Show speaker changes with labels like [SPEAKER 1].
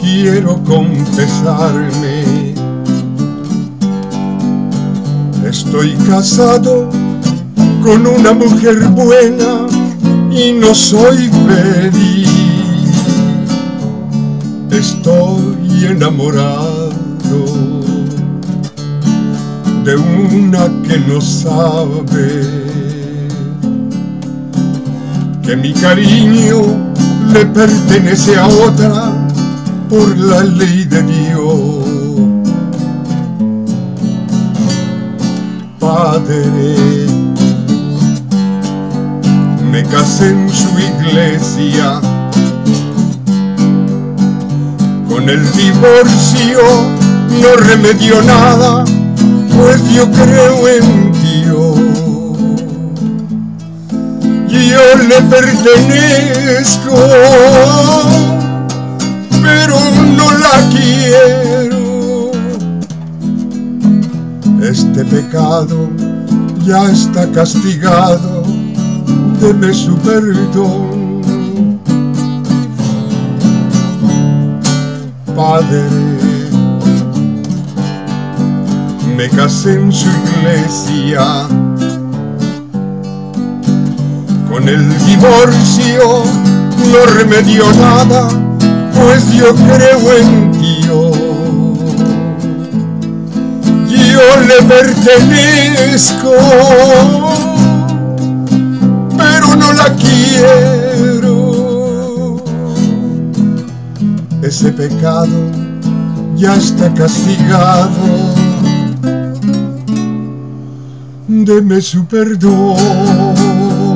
[SPEAKER 1] Quiero confesarme, estoy casado con una mujer buena y no soy feliz. Estoy enamorado de una que no sabe que mi cariño le pertenece a otra por la ley de Dios. Padre, me casé en su iglesia. Con el divorcio no remedió nada, pues yo creo en Dios. Le pertenezco, pero no la quiero. Este pecado ya está castigado, deme su perdón. Padre, me casé en su iglesia. Con el divorcio no remedió nada, pues yo creo en Dios. Yo le pertenezco, pero no la quiero. Ese pecado ya está castigado. Deme su perdón.